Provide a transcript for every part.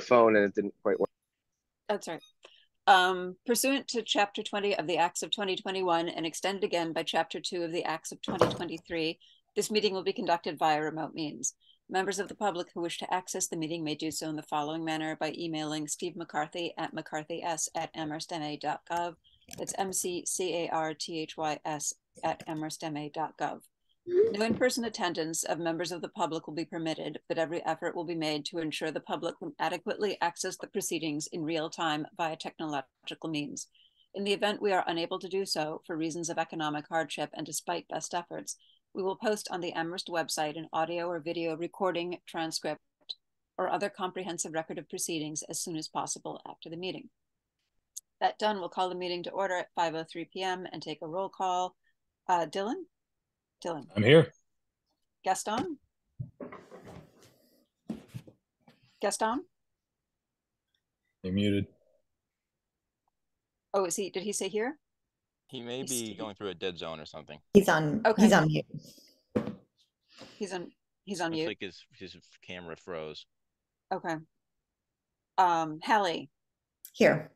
phone and it didn't quite work. That's right. Um, pursuant to Chapter 20 of the Acts of 2021 and extended again by Chapter 2 of the Acts of 2023, this meeting will be conducted via remote means. Members of the public who wish to access the meeting may do so in the following manner by emailing Steve McCarthy at mccarthys at amherstma.gov. That's M-C-C-A-R-T-H-Y-S at amherstma.gov. No in-person attendance of members of the public will be permitted, but every effort will be made to ensure the public can adequately access the proceedings in real time via technological means. In the event we are unable to do so for reasons of economic hardship and despite best efforts, we will post on the Amherst website an audio or video recording, transcript, or other comprehensive record of proceedings as soon as possible after the meeting. That done, we'll call the meeting to order at 5.03 p.m. and take a roll call. Uh, Dylan? Dylan. I'm here. Gaston? Gaston? You're muted. Oh, is he, did he say here? He may He's be Steve. going through a dead zone or something. He's on, Okay. he's on mute. He's on, he's on Looks mute. like his his camera froze. Okay. Um, Hallie, Here.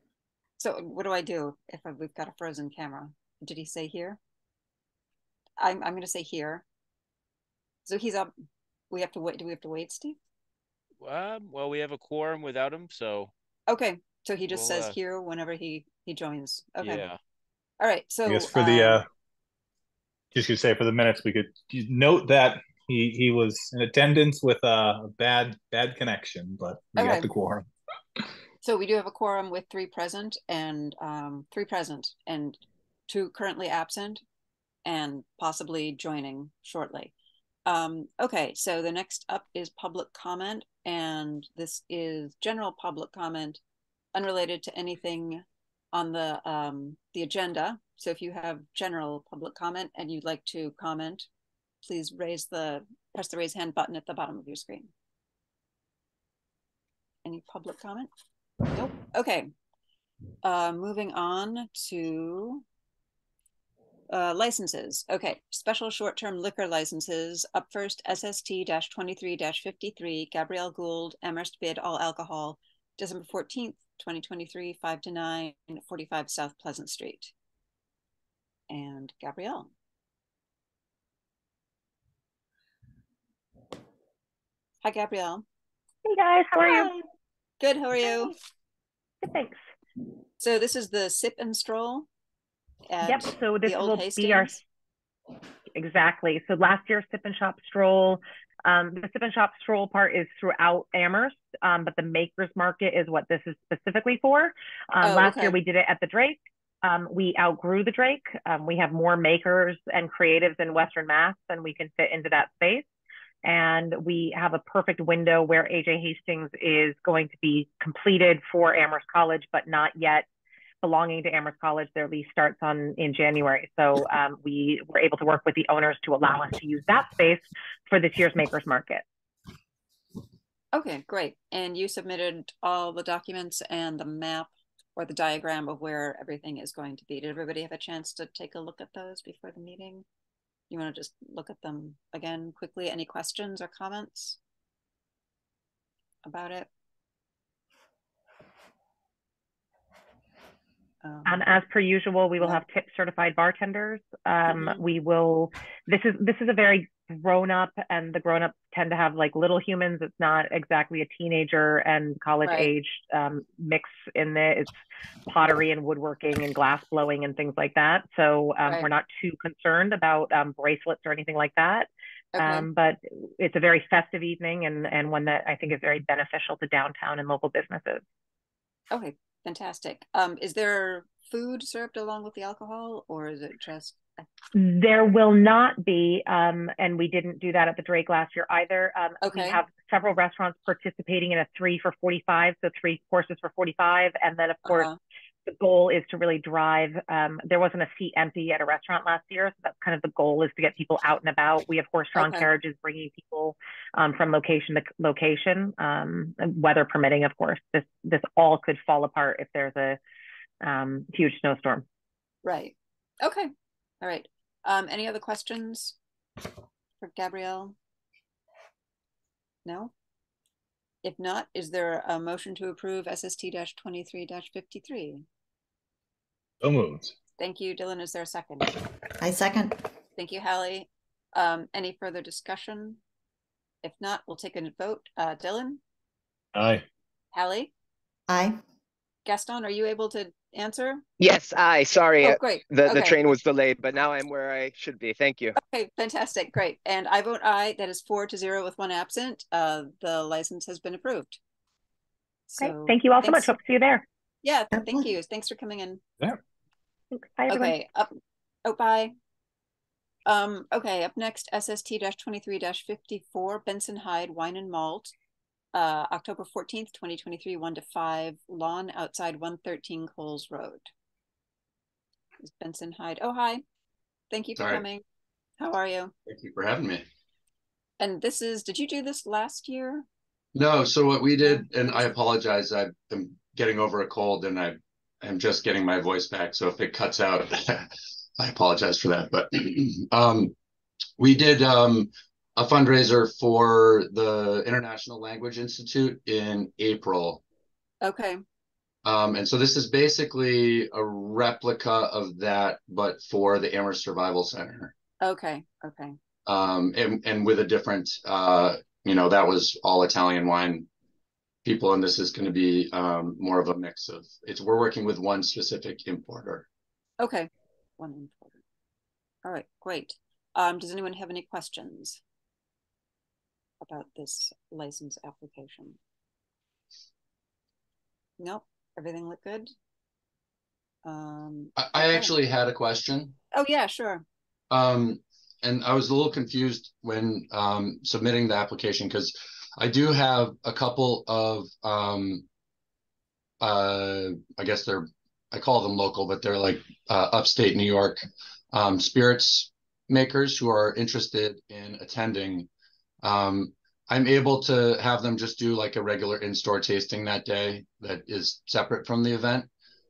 so what do I do if we've got a frozen camera? Did he say here? I'm, I'm gonna say here. So he's up, we have to wait, do we have to wait, Steve? Um, well, we have a quorum without him, so Okay, so he just We'll, says uh, here whenever he, he joins. Okay, yeah. all right, so. I guess for the um, uh just gonna say for the minutes we could note that he he was in attendance with a bad bad connection, but we Okay. got the quorum. So we do have a quorum with three present and um, three present and two currently absent and possibly joining shortly. Um, okay, so the next up is public comment, and this is general public comment unrelated to anything on the um, the agenda. So if you have general public comment and you'd like to comment, please raise the press the raise hand button at the bottom of your screen. Any public comment? Nope. Okay. Uh, moving on to uh, licenses. Okay. Special short-term liquor licenses. Up first, SST-23-53, Gabrielle Gould, Amherst BID all alcohol, December fourteenth, twenty twenty-three, five to nine, 45 South Pleasant Street. And Gabrielle. Hi, Gabrielle. Hey guys, how are you? Good. How are you? Good, thanks. So this is the sip and stroll. Yep, so this will be our, exactly. So last year's Sip and Shop stroll, um, the Sip and Shop stroll part is throughout Amherst, um, but the Makers Market is what this is specifically for. Um, Oh, last okay. year we did it at the Drake. Um, we outgrew the Drake. Um, we have more makers and creatives in Western Mass than we can fit into that space. And we have a perfect window where AJ Hastings is going to be completed for Amherst College, but not yet belonging to Amherst College. Their lease starts on in January. So um, we were able to work with the owners to allow us to use that space for this year's Makers Market. Okay, great. And you submitted all the documents and the map or the diagram of where everything is going to be. Did everybody have a chance to take a look at those before the meeting? You want to just look at them again quickly? Any questions or comments about it? Um, Um, as per usual, we will Yeah. have tip certified bartenders. Um, Mhm. We will. This is this is a very grown up, and the grown ups tend to have like little humans. It's not exactly a teenager and college Right. age um, mix in there. It's pottery and woodworking and glass blowing and things like that. So um, Right. we're not too concerned about um, bracelets or anything like that. okay, Um, but it's a very festive evening and, and one that I think is very beneficial to downtown and local businesses. okay, fantastic. Um, is there food served along with the alcohol or is it just? There will not be, um, and we didn't do that at the Drake last year either. Um, Okay. We have several restaurants participating in a three for 45, so three courses for 45. And then, of course, uh, the goal is to really drive. Um, there wasn't a seat empty at a restaurant last year, so that's kind of the goal is to get people out and about. We have horse-drawn Okay. carriages bringing people um, from location to location, um, weather permitting, of course. This this all could fall apart if there's a um, huge snowstorm. Right. Okay. All right. Um, any other questions for Gabrielle? No? If not, is there a motion to approve SST twenty-three fifty-three? So moved. Thank you, Dylan. Is there a second? I second. Thank you, Hallie. Um, any further discussion? If not, we'll take a vote. Uh, Dylan, Aye. Hallie, Aye. Gaston, are you able to answer? Yes, I, sorry, Oh, great. the, the train was delayed, but now I'm where I should be. Thank you. Okay, fantastic, great. And I vote aye. That is four to zero with one absent. Uh, the license has been approved. Great. Thank you all so much. Hope to see you there. Yeah, thank you. Thanks for coming in. Thanks. Bye, everyone. Okay, up, oh, bye. Um, okay, up next, SST-23-54, Benson Hyde Wine and Malt. Uh, October fourteenth, twenty twenty-three, one to five, lawn outside one thirteen Cowls Road. Is Benson Hyde, oh, hi. Thank you for Sorry. coming. How are you? Thank you for having me. And this is, did you do this last year? No, so what we did, and I apologize, I am getting over a cold and I am just getting my voice back. So if it cuts out, I apologize for that. But um, we did um, a fundraiser for the International Language Institute in April. Okay, Um, and so this is basically a replica of that, but for the Amherst Survival Center. okay, okay, um, and and with a different, uh, you know, that was all Italian wine people, and this is going to be um, more of a mix of. It's we're working with one specific importer. okay. One importer. All right, great. Um, does anyone have any questions about this license application? Nope, everything looked good? Um, I, I Okay. actually had a question, oh yeah, sure. um, and I was a little confused when um, submitting the application because I do have a couple of, um, uh, I guess they're, I call them local, but they're like uh, upstate New York um, spirits makers who are interested in attending. Um, I'm able to have them just do like a regular in-store tasting that day that is separate from the event.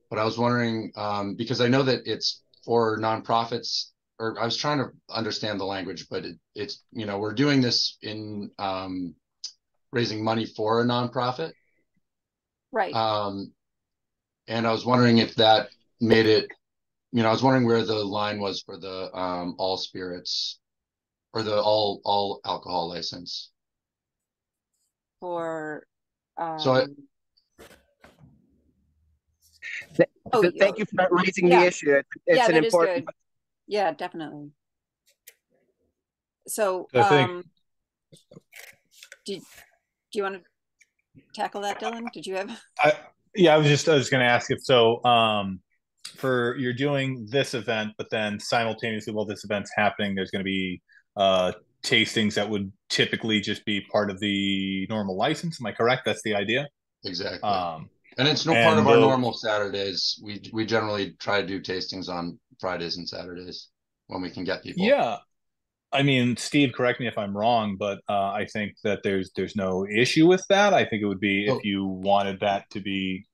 But I was wondering, um, because I know that it's for nonprofits, or I was trying to understand the language, but it, it's, you know, we're doing this in um, raising money for a nonprofit. Right, Um, and I was wondering if that made it, you know, I was wondering where the line was for the um, all spirits or the all all alcohol license. for, So I- um. Oh, Th- Thank you for raising yeah. the issue. It's, Yeah, an that is important. good. Yeah, definitely. So, I think- um, do, do you want to tackle that, Dylan? Did you have? I, yeah, I was just I was going to ask if so. Um, for you're doing this event, but then simultaneously while this event's happening, there's going to be uh tastings that would typically just be part of the normal license. Am I correct? That's the idea. Exactly. Um, and it's no part and of our normal Saturdays. We we generally try to do tastings on Fridays and Saturdays when we can get people. yeah. I mean, Steve, correct me if I'm wrong, but uh, I think that there's there's no issue with that. I think it would be Oh. if you wanted that to be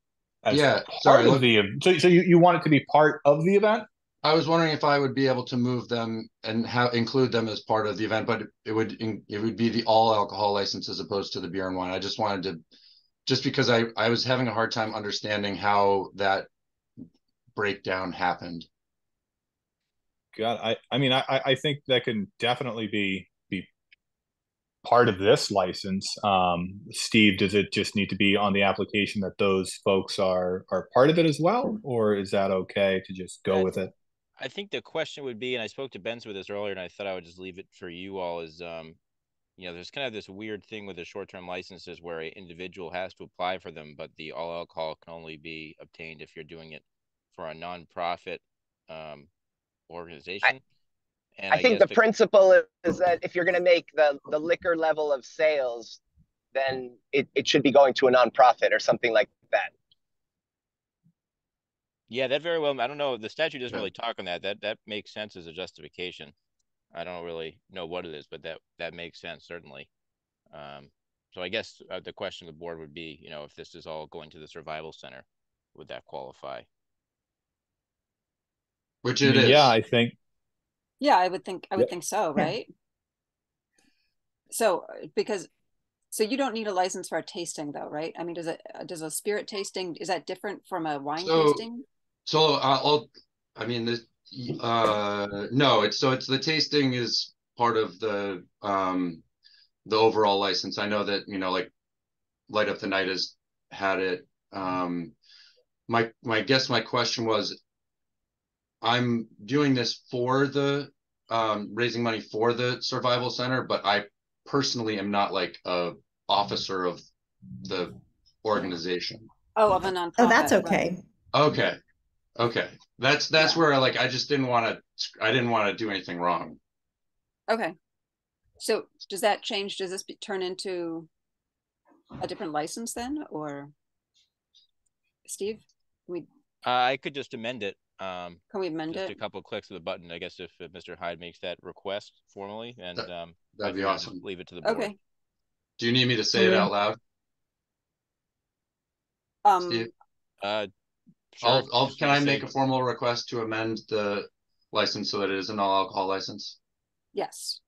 as Yeah, part sorry, of look- the so so you, you want it to be part of the event. I was wondering if I would be able to move them and have include them as part of the event, but it would in- it would be the all alcohol license as opposed to the beer and wine. I just wanted to, just because I I was having a hard time understanding how that breakdown happened. God, I, I mean, I, I think that can definitely be be part of this license. Um, Steve, does it just need to be on the application that those folks are are part of it as well, or is that okay to just go I with it? I think the question would be, and I spoke to Ben's with this earlier, and I thought I would just leave it for you all. Is um, you know, there's kind of this weird thing with the short-term licenses where an individual has to apply for them, but the all alcohol can only be obtained if you're doing it for a nonprofit um organization. and I think guess the principle is, is that if you're going to make the, the liquor level of sales, then it, it should be going to a nonprofit or something like that. Yeah, that very well. I don't know. The statute doesn't really talk on that. That that makes sense as a justification. I don't really know what it is, but that that makes sense certainly. Um, so I guess uh, the question of the board would be, you know, if this is all going to the survival center, would that qualify? Which I it mean, is. yeah, I think Yeah, I would think, I would Yeah. think so, Yeah. right? So, uh, because, So you don't need a license for a tasting though, right? I mean, does it, uh, does a spirit tasting, is that different from a wine So- tasting? So uh, I'll, I mean, this, uh, no, it's, so it's, the tasting is part of the, um, the overall license. I know that, you know, like Light Up the Night has had it. Um, my, my guess, my question was, I'm doing this for the, um, raising money for the survival center, but I personally am not like a officer of the organization. Oh, of a nonprofit. Oh, that's right. okay. Okay. Okay. That's that's Yeah. where I like I just didn't want to I didn't want to do anything wrong. Okay. So does that change? Does this be, turn into a different license then, or Steve? We Uh, I could just amend it. Um, can we amend just a couple of clicks of the button. I guess if, if Mr. Hyde makes that request formally, and That- um, I That'd be figure just awesome. Leave it to the board. Okay. Do you need me to say it out loud? Um. Steve? Uh, sure, I'll I'll just can I make a formal request to amend the license so that it is an all alcohol license? Yes.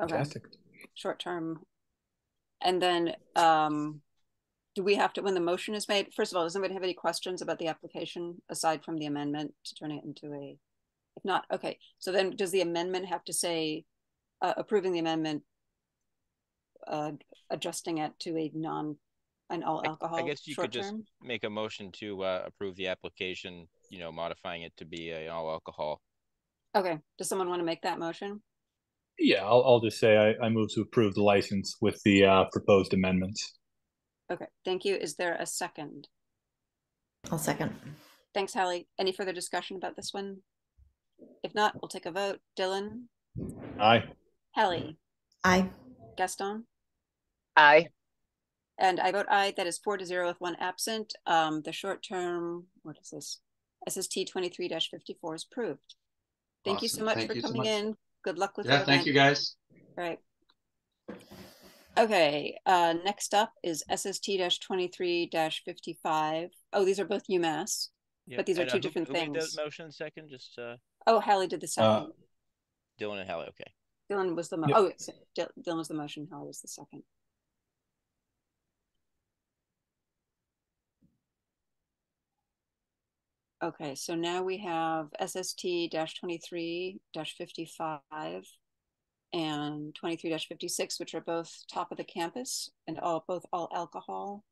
Okay. Fantastic. Short term. And then, um, do we have to, when the motion is made, first of all, does anybody have any questions about the application aside from the amendment to turn it into a? If not, okay, so then does the amendment have to say, uh, approving the amendment? Uh, adjusting it to a non, an all I- alcohol I guess you could just term? make a motion to uh, approve the application. You know, modifying it to be a all alcohol. Okay, does someone want to make that motion? Yeah, I'll, I'll just say I, I move to approve the license with the uh, proposed amendments. Okay, thank you. Is there a second? I'll second. Thanks, Hallie. Any further discussion about this one? If not, we'll take a vote. Dylan, Aye. Hallie, Aye. Gaston, Aye. and I vote aye. That is four to zero with one absent. Um, the short term, what is this? SST 23 54 is approved. Thank you so much Thank for you so coming much. in. Good luck with Yeah, your thank you guys. Right. Okay, uh, next up is SST-23-55. Oh, these are both UMass. Yeah, But these are and, two uh, who- different who made the things. motion second, just uh, Oh, Hallie did the second. Dylan and Hallie. Okay. Dylan was the, mo- Yep. oh, it's- Dy- Dylan was the motion, Hallie was the second. Okay, so now we have SST twenty-three fifty-five and 23-56, which are both top of the campus and all, both all alcohol.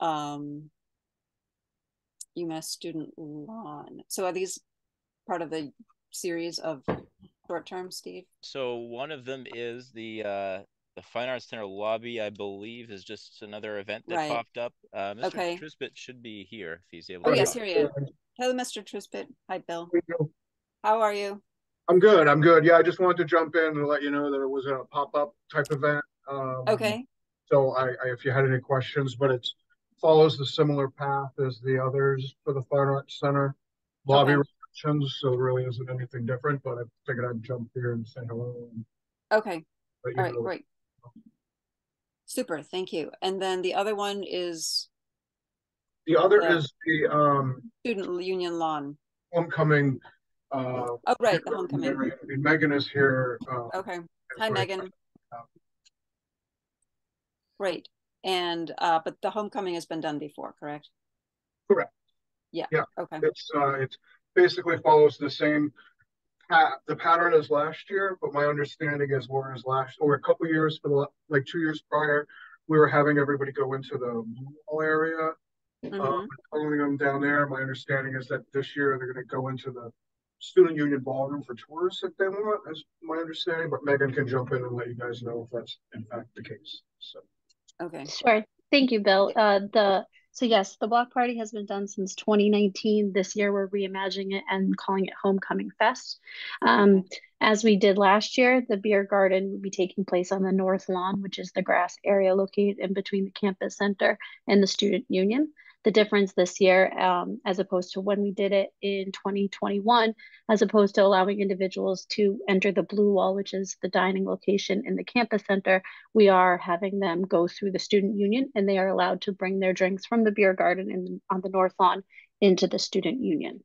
Um, UMass student lawn. So are these part of the series of short term, Steve? So one of them is the uh, the Fine Arts Center lobby. I believe is just another event that Right. popped up. Uh, Mr. Okay. Trispett should be here if he's able. Oh, to yes, talk. here he is. Hello, Mr. Trispett. Hi, Bill. We do. How are you? I'm good. I'm good. Yeah, I just wanted to jump in and let you know that it was a pop-up type event. Um, Okay, So I, I, if you had any questions, but it follows the similar path as the others for the Fine Arts Center lobby Okay. restrictions, so it really isn't anything different, but I figured I'd jump here and say hello and okay, all right, know. great. Super, thank you. And then the other one is The other Yeah. is the, um, student union lawn. homecoming, uh. Oh, right, the homecoming. Megan is here, uh. Okay, hi, Megan. Great. And, uh, but the homecoming has been done before, correct? Correct. Yeah. Yeah. Okay, It's, uh, it's basically follows the same pat, the pattern as last year, but my understanding is whereas last, or a couple years for the, like two years prior, we were having everybody go into the mall area, Mhm. um, following them down there. My understanding is that this year they're gonna go into the student union ballroom for tourists if they want, is my understanding, but Megan can jump in and let you guys know if that's in fact the case, so. okay, Sure. Thank you, Bill. Uh, the so yes, the block party has been done since 2019. This year we're reimagining it and calling it Homecoming Fest. Um, as we did last year, the beer garden will be taking place on the north lawn, which is the grass area located in between the campus center and the student union. The difference this year, um, as opposed to when we did it in 2021, as opposed to allowing individuals to enter the blue wall, which is the dining location in the campus center, we are having them go through the student union and they are allowed to bring their drinks from the beer garden in, on the north lawn into the student union.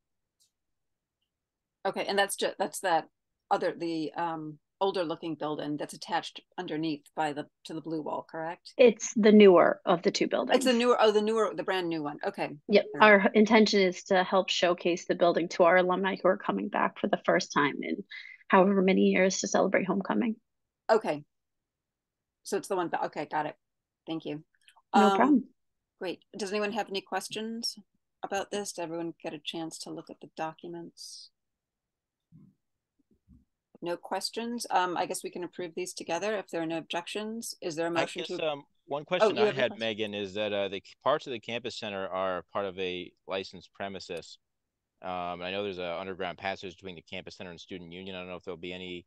okay, and that's just, that's that other, the, um, older looking building that's attached underneath by the, to the blue wall, correct? It's the newer of the two buildings. It's the newer, oh, the newer, the brand new one. Okay. Yep, Alright. our intention is to help showcase the building to our alumni who are coming back for the first time in however many years to celebrate homecoming. Okay. So it's the one, that okay, got it. Thank you. No Um, problem. Great. Does anyone have any questions about this? Did everyone get a chance to look at the documents? No questions? Um, I guess we can approve these together if there are no objections. Is there a I motion guess to? um one question you I have a had, question? Megan, is that uh the c- parts of the campus center are part of a licensed premises. Um, and I know there's a underground passage between the campus center and student union. I don't know if there'll be any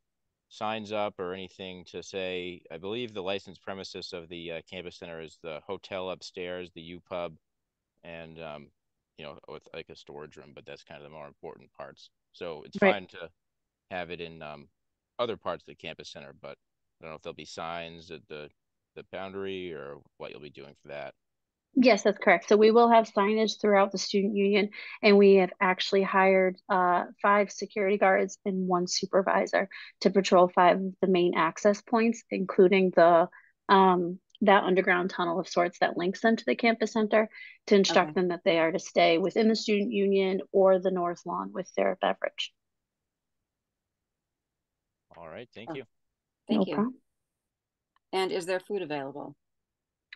signs up or anything to say. I believe the licensed premises of the uh, campus center is the hotel upstairs, the U Pub, and um, you know, with like a storage room. But that's kind of the more important parts. So it's Right. fine to have it in um other parts of the campus center, but I don't know if there'll be signs at the the boundary or what you'll be doing for that. Yes, that's correct. So we will have signage throughout the student union, and we have actually hired uh, five security guards and one supervisor to patrol five of the main access points, including the um, that underground tunnel of sorts that links them to the campus center, to instruct Okay. them that they are to stay within the student union or the north lawn with their beverage. All right, thank you. No Thank you. problem. And is there food available?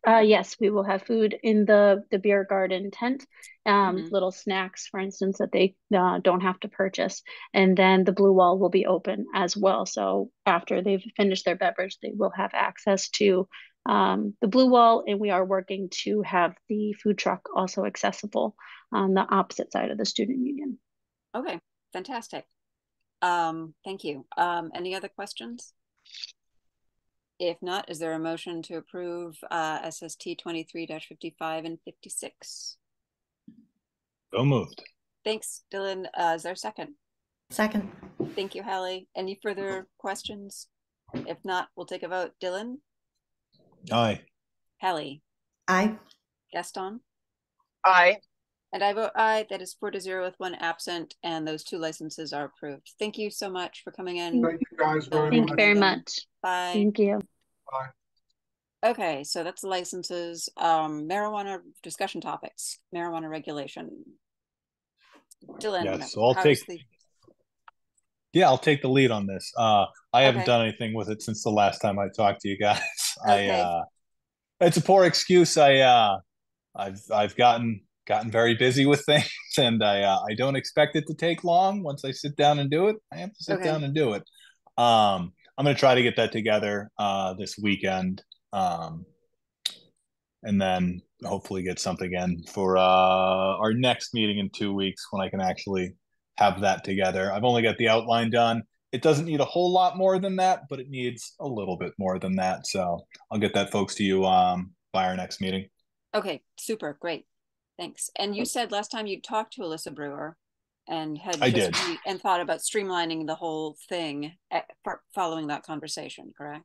Uh, yes, we will have food in the the beer garden tent. Um, Mhm. little snacks, for instance, that they uh, don't have to purchase, and then the blue wall will be open as well. So after they've finished their beverage, they will have access to um, the blue wall, and we are working to have the food truck also accessible on the opposite side of the student union. Okay, fantastic. Um, thank you. Um, any other questions? If not, is there a motion to approve uh, SST twenty-three fifty-five and fifty-six? So moved. Thanks, Dylan. Uh, is there a second? Second. Thank you, Hallie. Any further questions? If not, we'll take a vote. Dylan, Aye. Hallie, Aye. Gaston, Aye. And I vote aye. That is four to zero with one absent, and those two licenses are approved. Thank you so much for coming in. Thank you guys very Thank much. you very much. Bye. Thank you. Bye. Okay, so that's the licenses. Um, marijuana discussion topics, marijuana regulation. Dylan. Yes, so I'll take- the- Yeah, I'll take the lead on this. Uh, I haven't Okay. done anything with it since the last time I talked to you guys. Okay. I uh, it's a poor excuse. I uh, I've I've gotten gotten very busy with things, and I uh, I don't expect it to take long. Once I sit down and do it, I have to sit Okay. down and do it. Um, I'm gonna try to get that together uh this weekend. Um, and then hopefully get something in for uh our next meeting in two weeks when I can actually have that together. I've only got the outline done. It doesn't need a whole lot more than that, but it needs a little bit more than that. So I'll get that folks to you um by our next meeting. Okay, super, great. Thanks. And you said last time you talked to Alisa Brewer and had I did. re- and thought about streamlining the whole thing at, following that conversation, correct?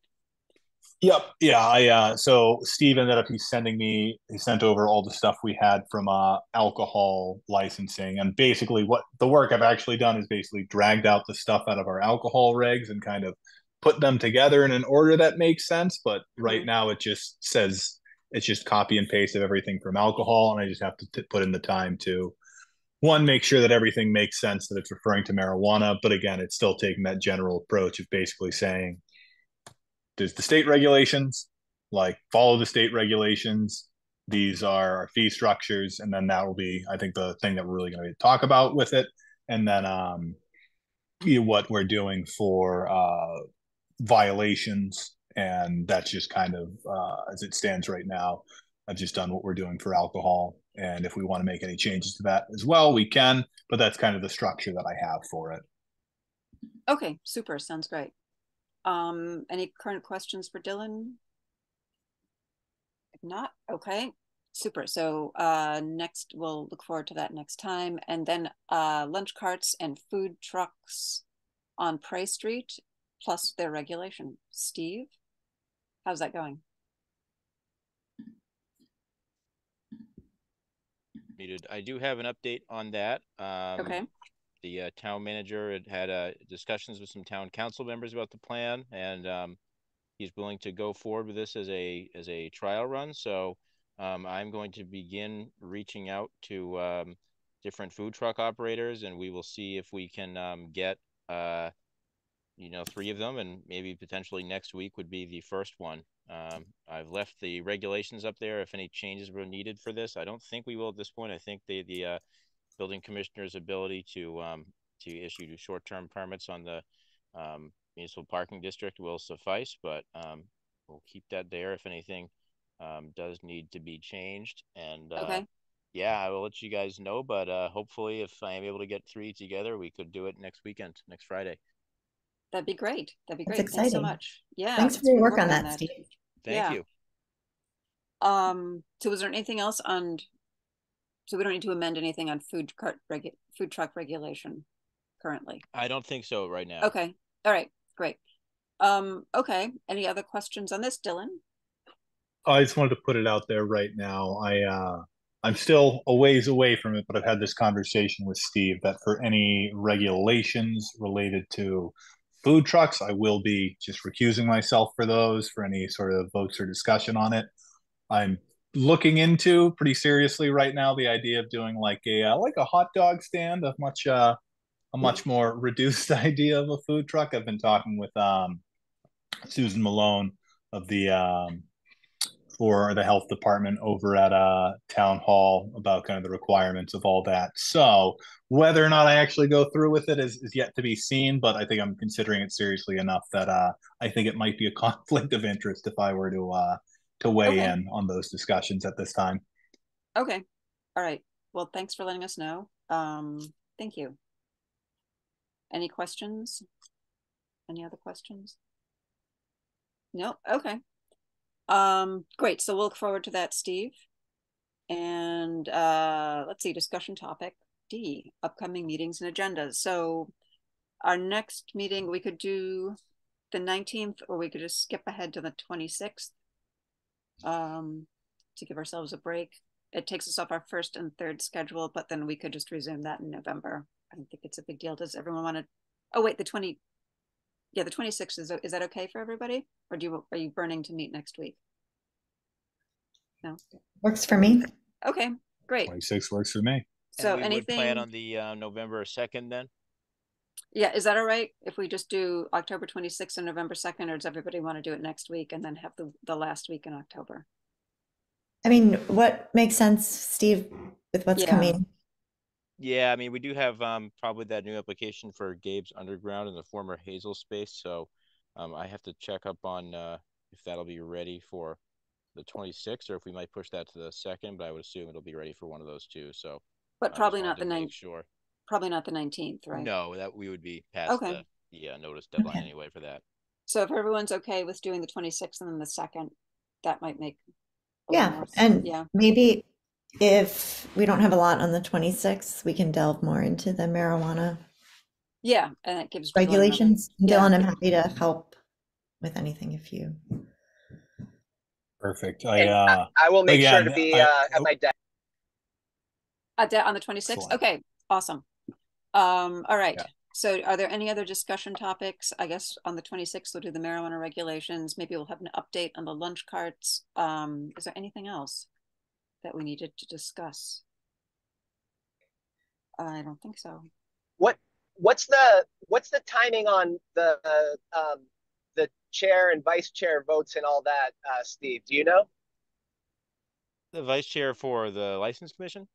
Yep. Yeah. I uh so Steve ended up he's sending me he sent over all the stuff we had from uh alcohol licensing and basically what the work I've actually done is basically dragged out the stuff out of our alcohol regs and kind of put them together in an order that makes sense. But right Mhm. now it just says it's just copy and paste of everything from alcohol and I just have to t- put in the time to one make sure that everything makes sense that it's referring to marijuana but again it's still taking that general approach of basically saying there's the state regulations like follow the state regulations? These are our fee structures and then that will be i think the thing that we're really going to talk about with it. And then um what we're doing for uh violations and that's just kind of uh as it stands right now i've just done what we're doing for alcohol and if we want to make any changes to that as well we can but that's kind of the structure that i have for it Okay, super, sounds great. Um, any current questions for Dylan? If not, okay, super. So uh, next, we'll look forward to that next time. And then uh, lunch carts and food trucks on Pray Street, plus their regulation. Steve, how's that going? Muted. I do have an update on that. Um, Okay, the uh, town manager had had uh, discussions with some town council members about the plan, and um, he's willing to go forward with this as a as a trial run. So um, I'm going to begin reaching out to um, different food truck operators, and we will see if we can um, get uh, you know three of them, and maybe potentially next week would be the first one. Um, I've left the regulations up there. If any changes were needed for this, I don't think we will at this point. I think the the uh, building commissioner's ability to um, to issue short term permits on the um, municipal parking district will suffice, but um, we'll keep that there if anything um, does need to be changed. And uh, Okay. yeah, I will let you guys know. But uh, hopefully, if I am able to get three together, we could do it next weekend, next Friday. That'd be great. That'd be That's great. Thanks so much. Yeah. Thanks for your good work on that, Steve. Thank Yeah. you. Um, so was there anything else on, so we don't need to amend anything on food cart regu, food truck regulation currently? I don't think so right now. Okay, all right, great. Um, okay, any other questions on this, Dylan? I just wanted to put it out there right now. I uh I'm still a ways away from it, but I've had this conversation with Steve that for any regulations related to food trucks, I will be just recusing myself for those for any sort of votes or discussion on it. I'm looking into pretty seriously right now the idea of doing like a uh, like a hot dog stand, a much uh a much more reduced idea of a food truck. I've been talking with um Susan Malone of the um for the health department over at uh town hall about kind of the requirements of all that. So whether or not I actually go through with it is, is yet to be seen, but I think I'm considering it seriously enough that uh I think it might be a conflict of interest if I were to uh to weigh Okay. in on those discussions at this time. Okay, all right, well, thanks for letting us know. Um, thank you. Any questions? Any other questions? No, okay. Um, great, so we'll look forward to that, Steve. And uh, let's see, discussion topic D, upcoming meetings and agendas. So our next meeting, we could do the nineteenth, or we could just skip ahead to the twenty-sixth. Um, to give ourselves a break. It takes us off our first and third schedule, but then we could just resume that in November. I don't think it's a big deal. Does everyone want to? Oh, wait, the twenty. Yeah, the twenty-sixth is, is that okay for everybody? Or do you, are you burning to meet next week? No? Works for me. Okay, great. 26 works for me. So and we would plan anything, on the uh, November second then. yeah, is that all right? If we just do October twenty-sixth and November second, or does everybody want to do it next week and then have the, the last week in October? I mean, what makes sense, Steve, with what's Yeah. coming? Yeah, I mean, we do have um probably that new application for Gabe's Underground in the former Hazel space, so um I have to check up on uh if that'll be ready for the 26th or if we might push that to the second, but I would assume it'll be ready for one of those two. So But just probably not the to make ninth, Sure. probably not the nineteenth, right? No, that we would be past Okay. the yeah notice deadline Okay. anyway for that. So if everyone's okay with doing the twenty-sixth and then the second, that might make. Yeah, and Yeah, maybe if we don't have a lot on the 26th, we can delve more into the marijuana yeah, and it gives. Dylan another- regulations. yeah. Dylan, I'm happy to help with anything if you. Perfect. I And uh I will make sure to again, be I- uh, at my desk. Uh, da- on the twenty-sixth, Excellent. okay, awesome. Um, all right, Yeah. so are there any other discussion topics? I guess on the twenty-sixth, we'll do the marijuana regulations, maybe we'll have an update on the lunch carts. Um, is there anything else that we needed to discuss? I don't think so. What what's the what's the timing on the uh, um, the chair and vice chair votes and all that, uh, Steve? Do you know? The vice chair for the license commission?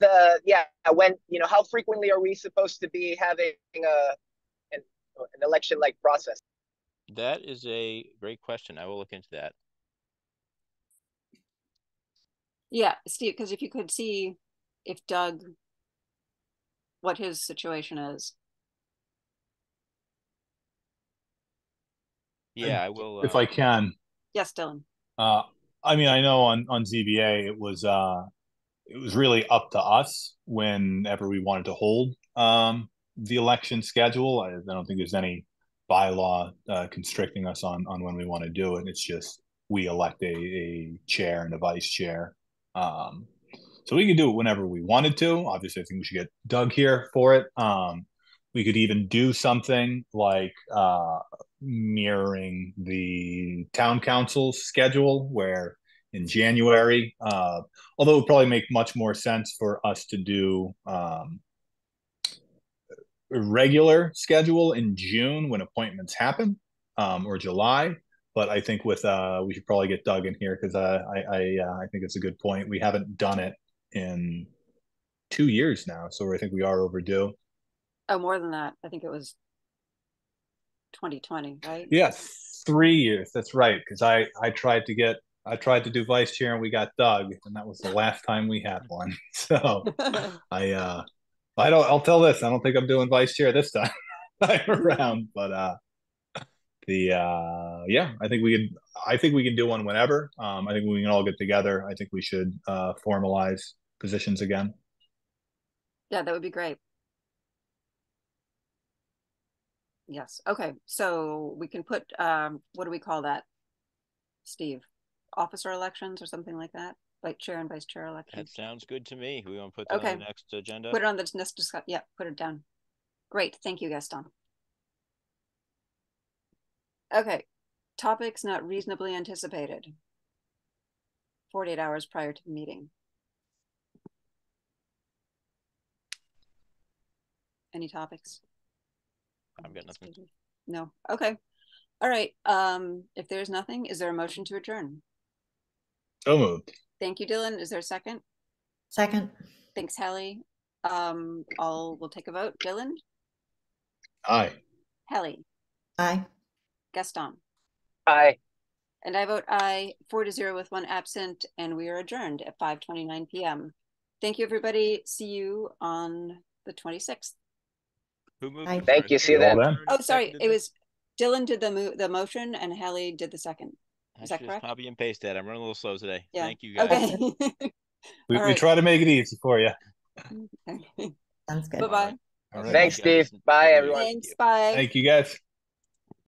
The yeah, when you know how frequently are we supposed to be having a an, an election like process? That is a great question. I will look into that. Yeah, Steve, because if you could see if Doug, what his situation is. Yeah, I will. if uh, I can, Yes, Dylan. Uh, I mean, I know on on ZBA it was uh, it was really up to us whenever we wanted to hold um, the election schedule. I, I don't think there's any bylaw uh, constricting us on on when we want to do it. It's just we elect a, a chair and a vice chair. Um, So we could do it whenever we wanted to. Obviously, I think we should get Doug here for it. Um, we could even do something like uh, mirroring the town council's schedule, where in January, uh, although it would probably make much more sense for us to do um, regular schedule in June when appointments happen, um, or July. But I think with uh, we should probably get Doug in here because uh, I I, uh, I think it's a good point. We haven't done it in two years now, so I think we are overdue. Oh, more than that. I think it was 2020, right? Yeah, three years. That's right. Because I I tried to get I tried to do vice chair and we got Doug, and that was the last time we had one. So I uh I don't I'll tell this. I don't think I'm doing vice chair this time around, but uh the uh yeah, I think we can I think we can do one whenever. Um I think we can all get together. I think we should uh formalize positions again. yeah, that would be great. Yes. Okay. So we can put um what do we call that? Steve, officer elections or something like that, like chair and vice chair elections. That elections. sounds good to me. We want to put that Okay. on the next agenda. Put it on the next discuss. Yeah, put it down. Great. Thank you, Gaston. Okay. Topics not reasonably anticipated. 48 hours prior to the meeting. Any topics? I've got nothing. No. Okay. All right. Um, if there's nothing, is there a motion to adjourn? So moved. Thank you, Dylan. Is there a second? Second, Thanks, Hallie. Um, all we'll take a vote. Dylan, Aye. Hallie, aye. Gaston. Aye. And I vote aye, four to zero with one absent, and we are adjourned at five twenty-nine PM. Thank you, everybody. See you on the twenty-sixth. Who moved? Aye. Thank you. See you all then. then. Oh, sorry, it it? was Dylan did the mo- the motion and Hallie did the second. I is that correct? Copy and paste that. I'm running a little slow today. Yeah. Thank you guys. Okay. We, All we try to make it easy for you. okay. Sounds good. Bye-bye. All right. Thanks, Thank. Steve. Bye, Take it easy. everyone. Thanks, bye. Thank you guys.